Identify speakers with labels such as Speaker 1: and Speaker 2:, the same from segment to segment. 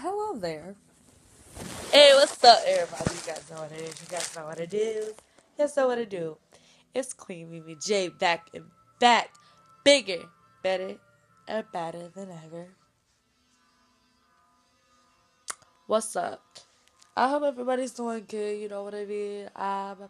Speaker 1: hello there. Hey, what's up, everybody? You guys know what it is. You guys know what it is. You guys know what to do. It's Queen Mimi J back and back. Bigger, better, and better than ever. What's up? I hope everybody's doing good. You know what I mean? Um,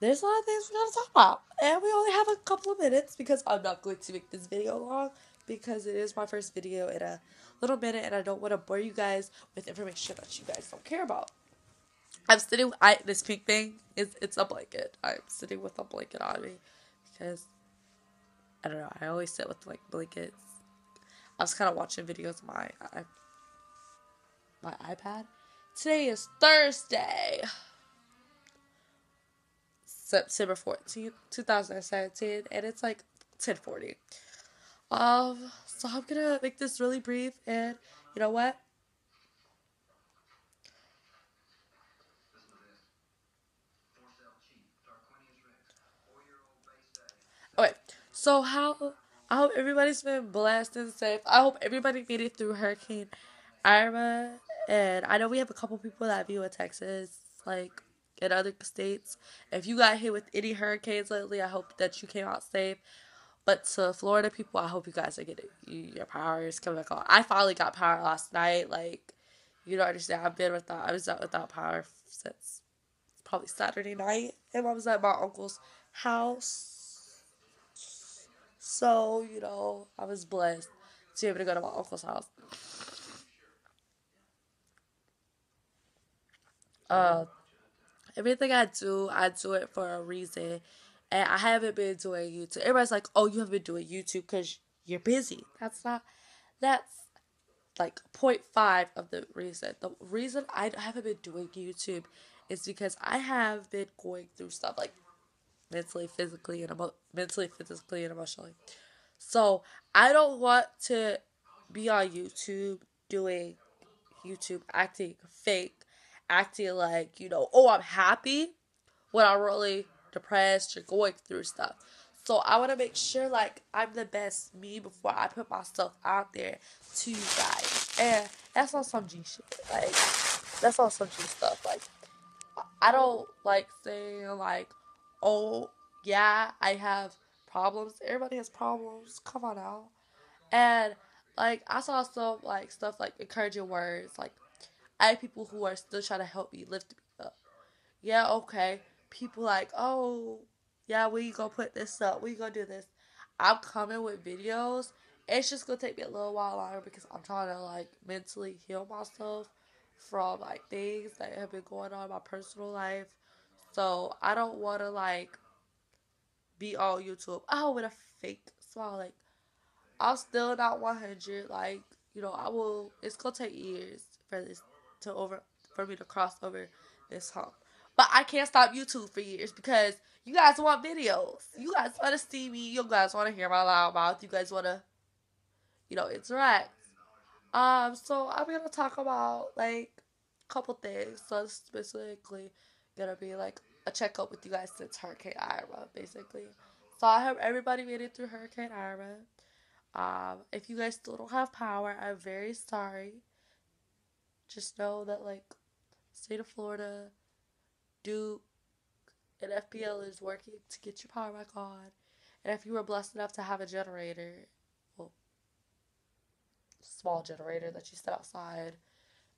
Speaker 1: there's a lot of things we gotta talk about. And we only have a couple of minutes because I'm not going to make this video long because it is my first video in a little minute and I don't want to bore you guys with information that you guys don't care about. I'm sitting I this pink thing is it's a blanket. I'm sitting with a blanket on me because I don't know, I always sit with like blankets. I was kind of watching videos on my my iPad. Today is Thursday. September 14th, 2017, and it's like 1040. Um, so I'm gonna make this really brief, and you know what? Okay, so how I hope everybody's been blessed and safe. I hope everybody made it through Hurricane Irma, and I know we have a couple people that view in Texas, like in other states. If you got hit with any hurricanes lately, I hope that you came out safe. But to Florida people, I hope you guys are getting your powers coming back on. I finally got power last night. Like, you don't understand. I've been without. I was out without power since probably Saturday night, and I was at my uncle's house. So you know, I was blessed to be able to go to my uncle's house. Uh, everything I do, I do it for a reason and I haven't been doing YouTube. Everybody's like, "Oh, you haven't been doing YouTube because you're busy." That's not. That's like 0.5 of the reason. The reason I haven't been doing YouTube is because I have been going through stuff like mentally, physically, and emo- mentally, physically, and emotionally. So I don't want to be on YouTube doing YouTube acting fake, acting like you know, oh, I'm happy when I really depressed, you're going through stuff. So I want to make sure like I'm the best me before I put myself out there to you guys. And that's not some G shit. Like that's not some G stuff. Like I don't like saying like, oh yeah, I have problems. Everybody has problems. Come on now. And like I saw some like stuff like encouraging words. Like I have people who are still trying to help me lift me up. Yeah, okay people like, oh, yeah, we gonna put this up? We gonna do this? I'm coming with videos. It's just gonna take me a little while longer because I'm trying to like mentally heal myself from like things that have been going on in my personal life. So I don't want to like be on YouTube. Oh, with a fake smile. Like I'm still not 100. Like you know, I will. It's gonna take years for this to over for me to cross over this hump. But I can't stop YouTube for years because you guys want videos. You guys want to see me. You guys want to hear my loud mouth. You guys want to, you know, interact. Um, so I'm gonna talk about like a couple things. So specifically gonna be like a checkup with you guys since Hurricane Irma, basically. So I hope everybody made it through Hurricane Irma. Um, if you guys still don't have power, I'm very sorry. Just know that like state of Florida Duke and FPL is working to get your power back on. And if you were blessed enough to have a generator, well, small generator that you set outside,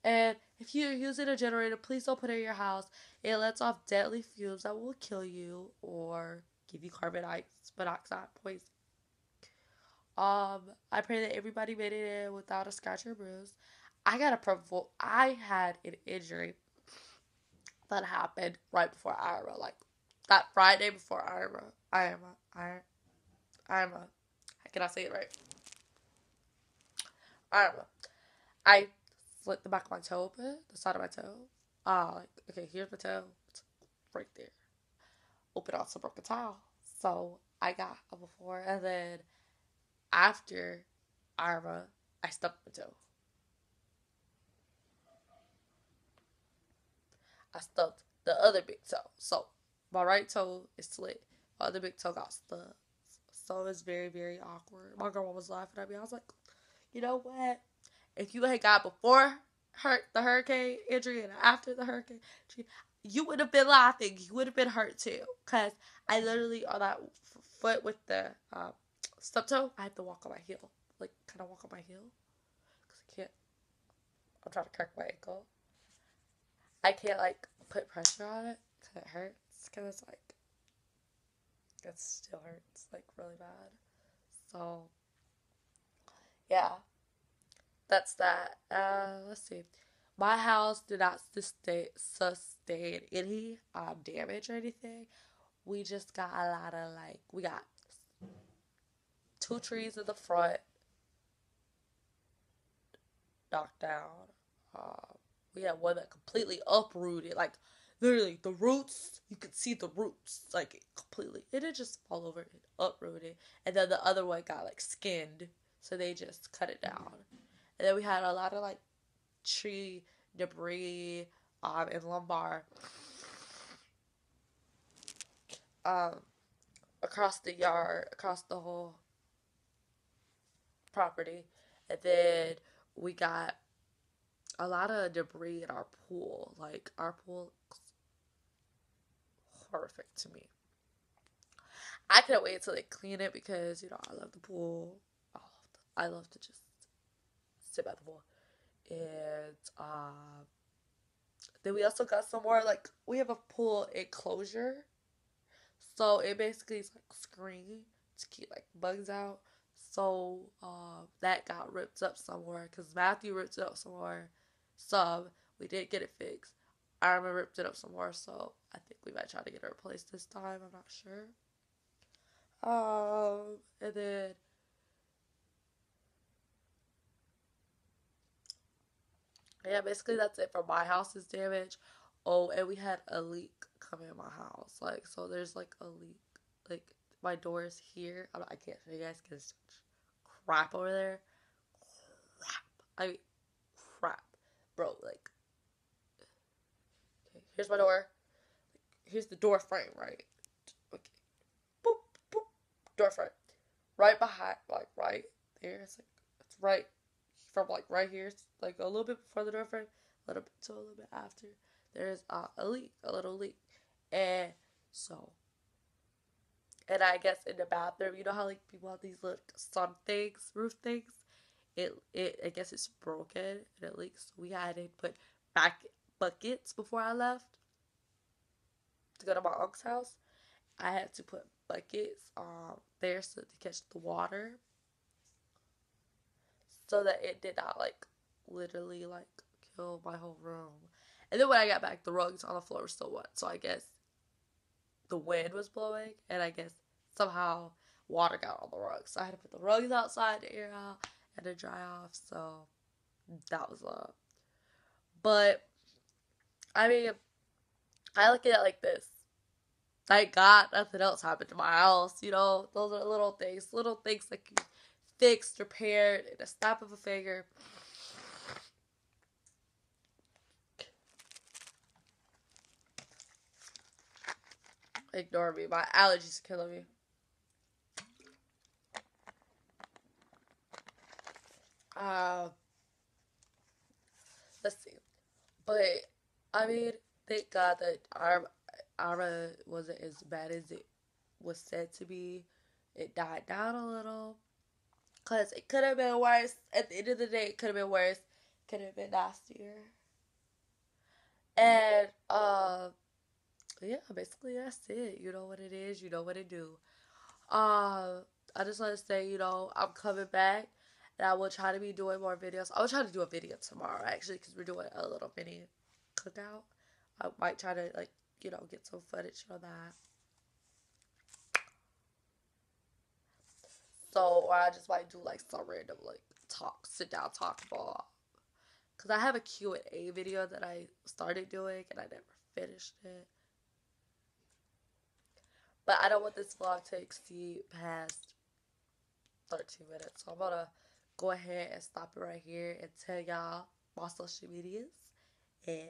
Speaker 1: and if you're using a generator, please don't put it in your house. It lets off deadly fumes that will kill you or give you carbon monoxide poison. Um, I pray that everybody made it in without a scratch or bruise. I got a provo- I had an injury that happened right before Irma, like that Friday before Irma. Irma, Irma, Irma. Can I say it right? Irma. I slit the back of my toe open, the side of my toe. Ah, uh, like okay, here's my toe, it's right there. Open out some broken tile. So I got a before, and then after Irma, I stubbed my toe. I stubbed the other big toe. So my right toe is slit. My other big toe got stubbed. So it's very, very awkward. My grandma was laughing at me. I was like, you know what? if you had got before hurt the hurricane injury and after the hurricane, you would have been laughing. You would have been hurt too. Cause I literally on that foot with the um, stub toe, I have to walk on my heel, like kind of walk on my heel, cause I can't. I'm trying to crack my ankle. I can't like put pressure on it cause it hurts. Cause it's like it still hurts like really bad. So yeah, that's that. Uh, let's see. My house did not sustain, sustain any um, damage or anything. We just got a lot of like we got two trees in the front knocked down. Uh, we had one that completely uprooted, like literally the roots. You could see the roots like completely. It just fall over; it uprooted, and then the other one got like skinned, so they just cut it down. And then we had a lot of like tree debris um, in lumber um, across the yard, across the whole property. And then we got a lot of debris in our pool. Like, our pool looks horrific to me. I couldn't wait until they clean it because, you know, I love the pool. I love to just sit by the pool. And uh, then we also got some more like we have a pool enclosure. So it basically is like screen to keep like bugs out. So uh, that got ripped up somewhere because Matthew ripped up somewhere. So we did get it fixed. Irma ripped it up some more, so I think we might try to get it replaced this time. I'm not sure. Um, and then yeah, basically that's it for my house's damage. Oh, and we had a leak coming in my house. Like, so there's like a leak. Like, my door is here. I, I can't show you guys because crap over there. Crap. I mean. Bro, like, okay, here's my door. Here's the door frame, right? Okay. Boop, boop. Door frame. Right behind, like, right there. It's like, it's right from like right here, like a little bit before the door frame, a little bit to a little bit after, there's uh, a leak, a little leak, and so, and I guess in the bathroom, you know how like people have these little sun things, roof things, it it I guess it's broken and it leaks. We had to put back buckets before I left to go to my uncle's house. I had to put buckets um there so to catch the water so that it did not like literally like kill my whole room. And then when I got back, the rugs on the floor were still wet. So I guess the wind was blowing, and I guess somehow water got on the rugs. So I had to put the rugs outside to air out and to dry off. So that was a. lot. But I mean, I look at it like this. Thank God nothing else happened to my house. You know, those are little things, little things that can fixed, repaired in a snap of a finger. Ignore me. My allergies are killing me. Uh, let's see. But, I mean, thank God that Ara, Ara wasn't as bad as it was said to be. It died down a little. Because it could have been worse. At the end of the day, it could have been worse. Could have been nastier. And, uh, yeah, basically that's it. You know what it is. You know what it do. Uh, I just want to say, you know, I'm coming back. I will try to be doing more videos. I will try to do a video tomorrow, actually, because we're doing a little mini cookout. I might try to, like, you know, get some footage for that. So, or I just might do like some random like talk, sit down talk about. Cause I have a Q and A video that I started doing and I never finished it. But I don't want this vlog to exceed past 13 minutes. So I'm gonna go ahead and stop it right here and tell y'all my social medias. And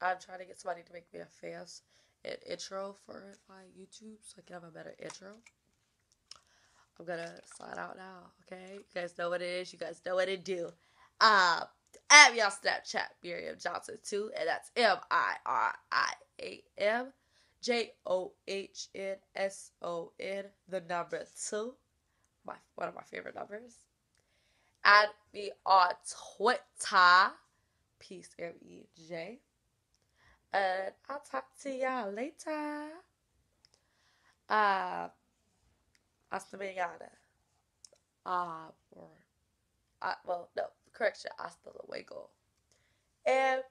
Speaker 1: I'm trying to get somebody to make me a fast an intro for my YouTube so I can have a better intro. I'm gonna sign out now, okay? You guys know what it is. You guys know what to do. Um, Add me on Snapchat, Miriam Johnson too, and that's M I R I A M J O H N S O N, the number two. My one of my favorite numbers. Add me on Twitter, Peace M E J. And I'll talk to y'all later. Uh, hasta mañana. Uh, or, uh, well, no, correction, hasta luego. And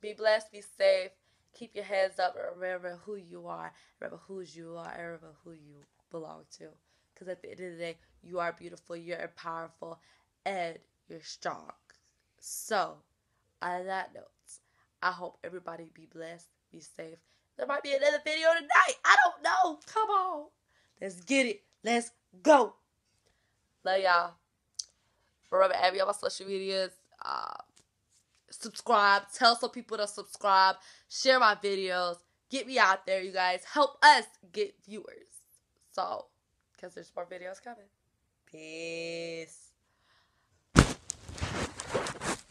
Speaker 1: be blessed, be safe, keep your heads up, and remember who you are, remember whose you are, and remember who you belong to. Because at the end of the day, you are beautiful, you're powerful, and you're strong. So, on that note, I hope everybody be blessed, be safe. There might be another video tonight. I don't know. Come on. Let's get it. Let's go. Love y'all. Remember, add me on my social medias. Uh, subscribe. Tell some people to subscribe. Share my videos. Get me out there, you guys. Help us get viewers. So, because there's more videos coming. Peace.